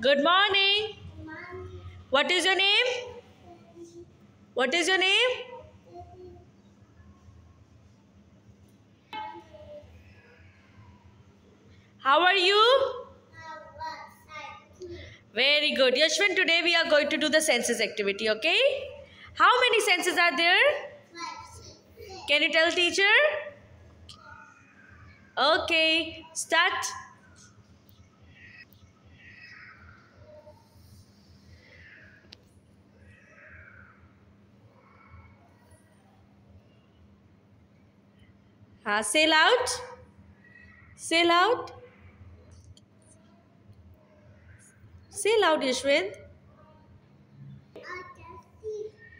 Good morning. What is your name? What is your name? How are you? Very good. Yashwin, today we are going to do the senses activity, okay? How many senses are there? Can you tell teacher? Okay, start. Say loud. Say loud. Say loud, Yashwin.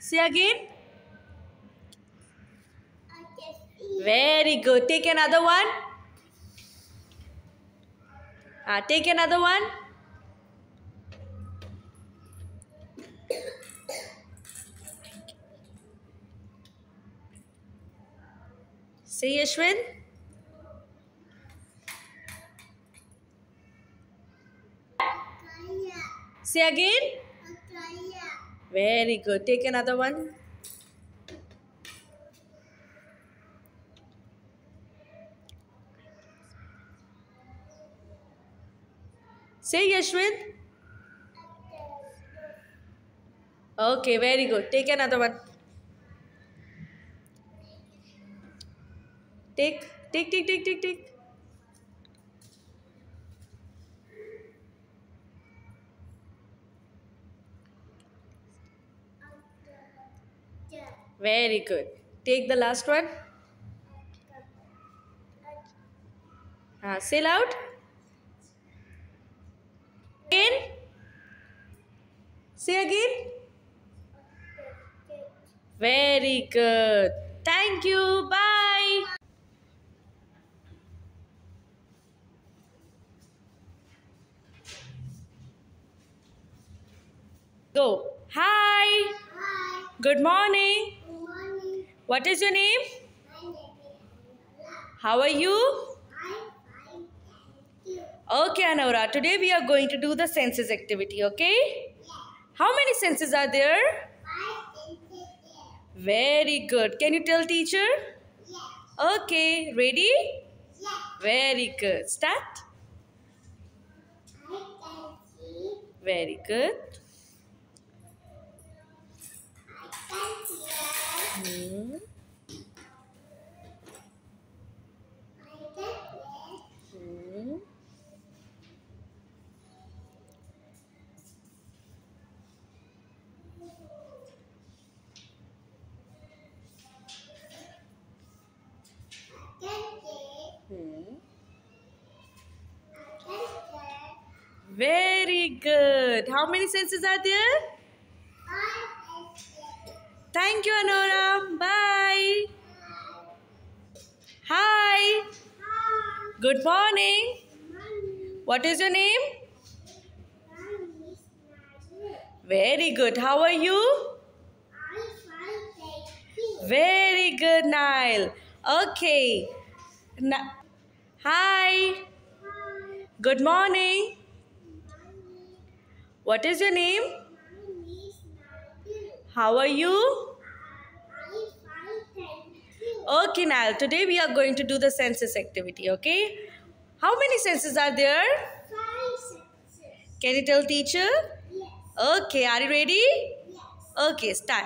Say again. Very good. Take another one. Uh, take another one. Say Yashwin. Say again. Very good. Take another one. Say Yashwin. Okay, very good. Take another one. Take, take, take, take, take, take. Very good. Take the last one. Ah, say loud. Again. Say again. Very good. Thank you. Bye. Go. Hi. Good morning. What is your name? How are you? Okay, Anora. Today we are going to do the senses activity, okay? How many senses are there? Very good. Can you tell teacher? Okay, ready? Very good. Start. Very good. Hmm. Very good. How many senses are there? Thank you, Anora. Bye. Hi. Good morning. What is your name? Very good. How are you? Very good, Nile. Okay. Na- Hi. Good morning. What is your name? How are you? Okay, now Today we are going to do the census activity, okay? How many senses are there? Five senses. Can you tell teacher? Yes. Okay, are you ready? Yes. Okay, start.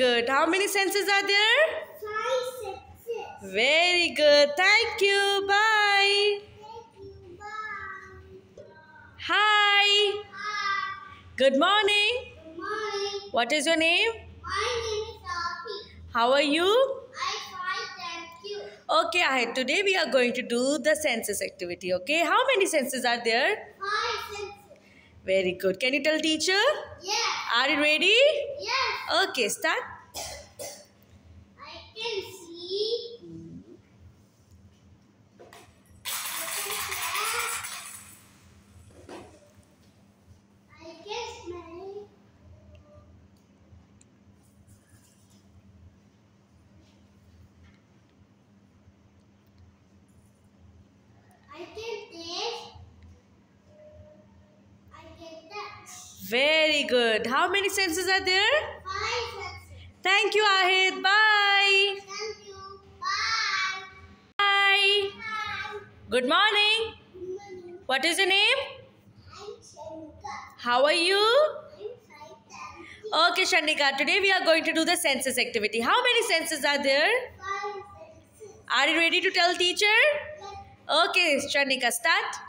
Good. How many senses are there? Very good. Thank you. Bye. Thank you. Bye. Hi. Hi. Good morning. Good morning. What is your name? My name is Alfie. How are you? I'm fine, thank you. Okay. Today we are going to do the senses activity. Okay. How many senses are there? Five senses. Very good. Can you tell teacher? Yes. Are you ready? Yes. Okay, start. I can see. I can smell. I can taste. I can touch. Very good. How many senses are there? Five senses. Thank you, Ahid. Bye. Thank you. Bye. Bye. Bye. Good morning. Good morning. What is your name? I'm Shanika. How are you? I'm five Okay, Shanika. Today we are going to do the census activity. How many senses are there? Five senses. Are you ready to tell teacher? Yes. Okay, Shanika, start.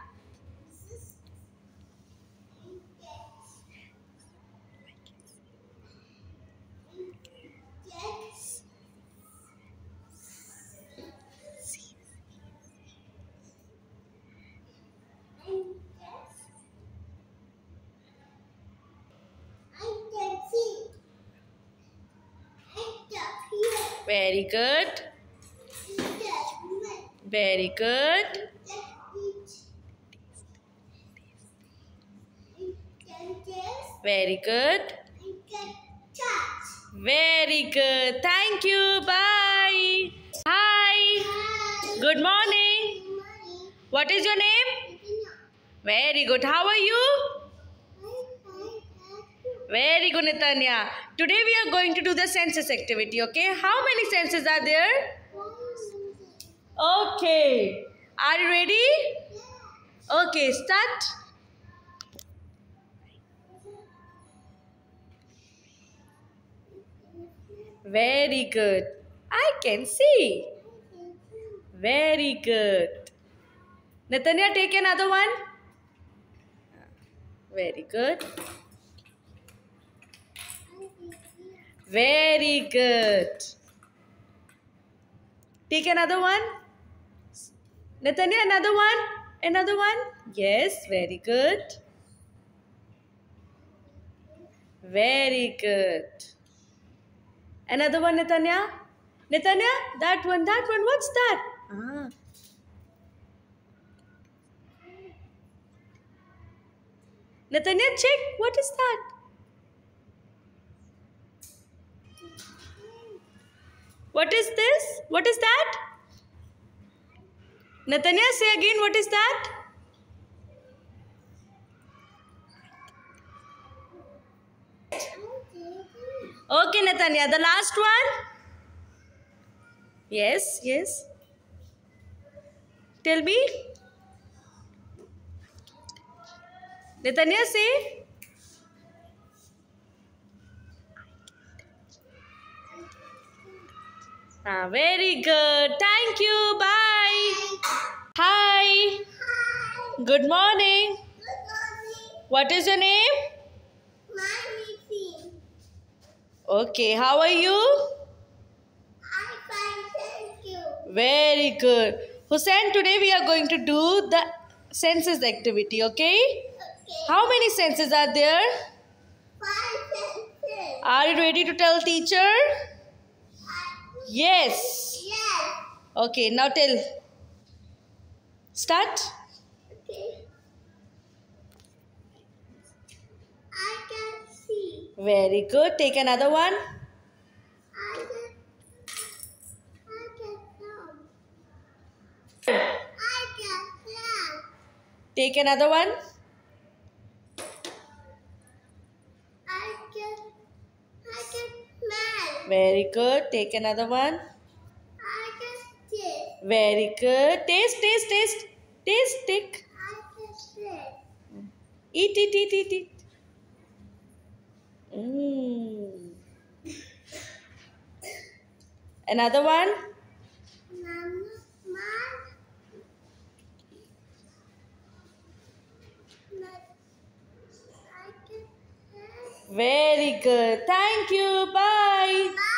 Yes. I can see. I can hear. Very good. Very good. Very good. Very good. Thank you. Bye. Hi. Hi. Good morning. Good morning. What is your name? Very good. How are you? Very good, Nitanya. Today we are going to do the census activity, okay? How many senses are there? Okay. Are you ready? Okay, start. Very good. I can see. Very good. Natanya, take another one. Very good. Very good. Take another one. Nathania, another one. Another one. Yes, very good. Very good. Another one, Nathania. Nathania, that one, that one. What's that? Ah. Nathania, check. What is that? What is this? What is that? Nathania, say again, what is that? Okay, Nathania, the last one. Yes, yes. Tell me. Nathania, say. Ah, very good. Thank you. Bye. Hi. Hi. Good morning. Good morning. What is your name? Okay, how are you? I'm fine. Thank you. Very good. Hussein, today we are going to do the senses activity, okay? Okay. How many senses are there? Five senses. Are you ready to tell teacher? Yes. Yes. Okay, now tell. Start. Okay. I can see. Very good. Take another one. I can. I can come. I can fly. Take another one. I can. I can smell. Very good. Take another one. I can taste. Very good. Taste, taste, taste. Taste, take. I can smell. Eat, eat, eat, eat, eat. Mm. Another one. Mama, mom. I can smell. Very good. Thank you. Bye. Bye.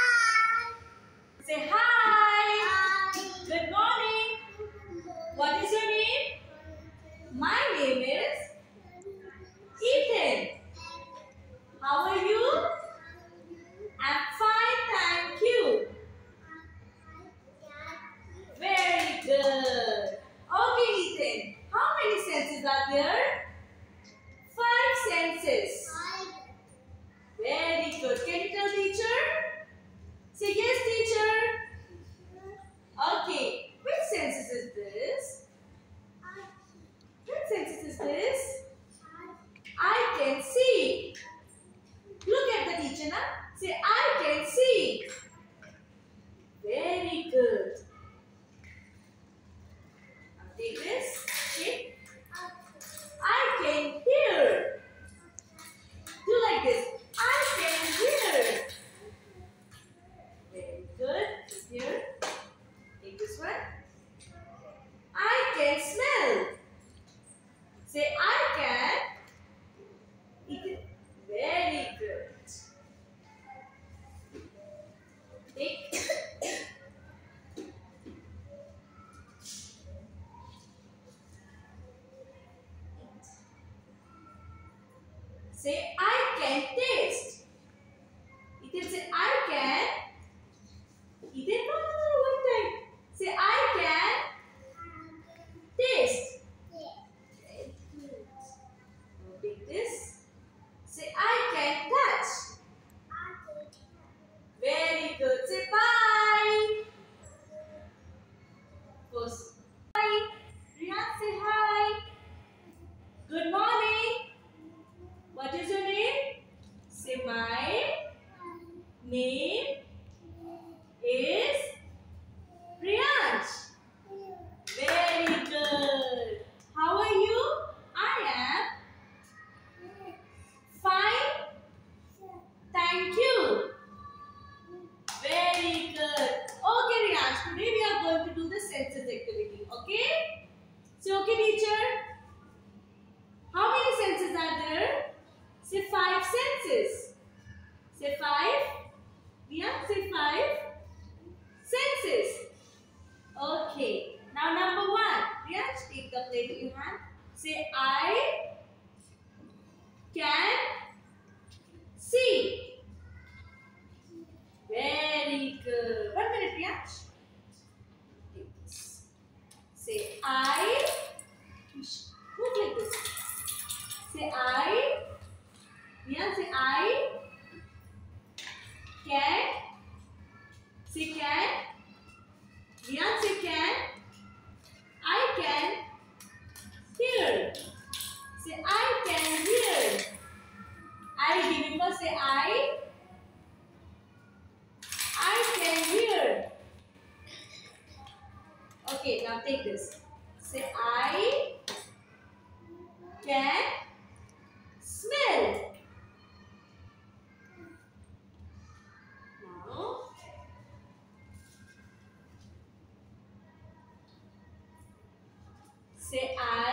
Say I Say I